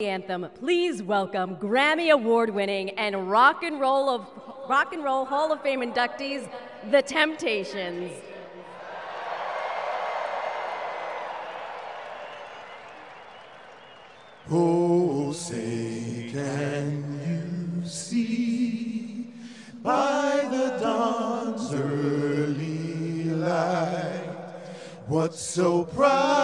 anthem, please welcome Grammy Award winning and rock and roll of Rock and Roll Hall of Fame inductees, The Temptations. Oh, say, can you see by the dawn's early light what so proudly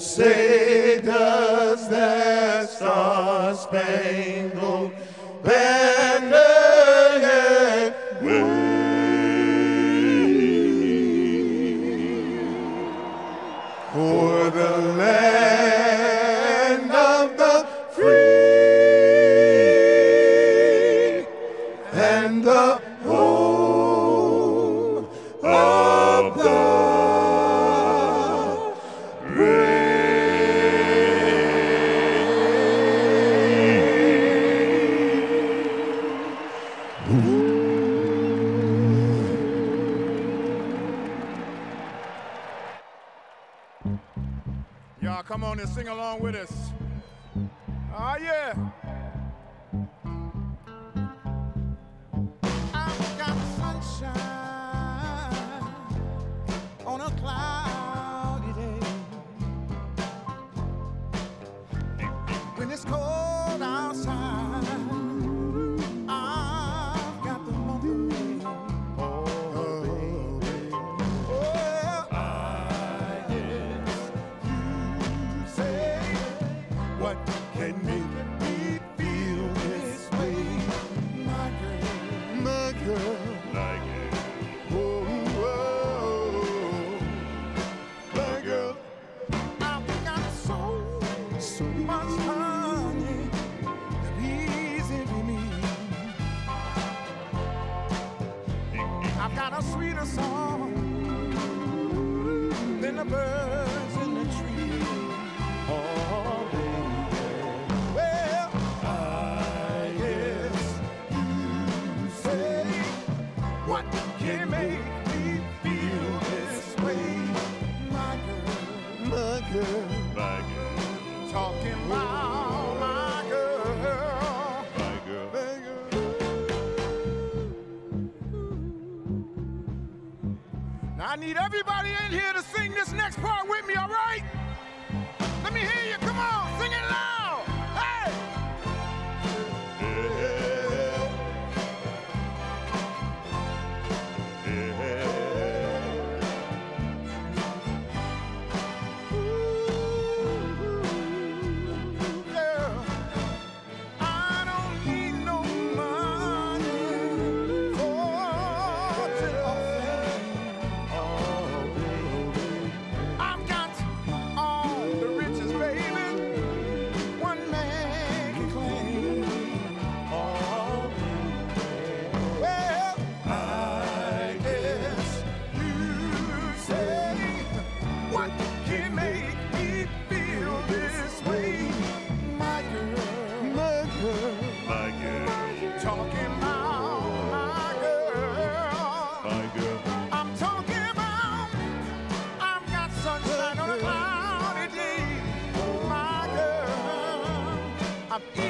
say does that star-spangled banner yet wave for the land Y'all come on and sing along with us. Ah, yeah. I've got sunshine on a cloudy day. When it's cold I've got a sweeter song than the birds Now I need everybody in here to sing this next part with me, all right? Let me hear you. Come on, sing it loud. Hey! Girl, on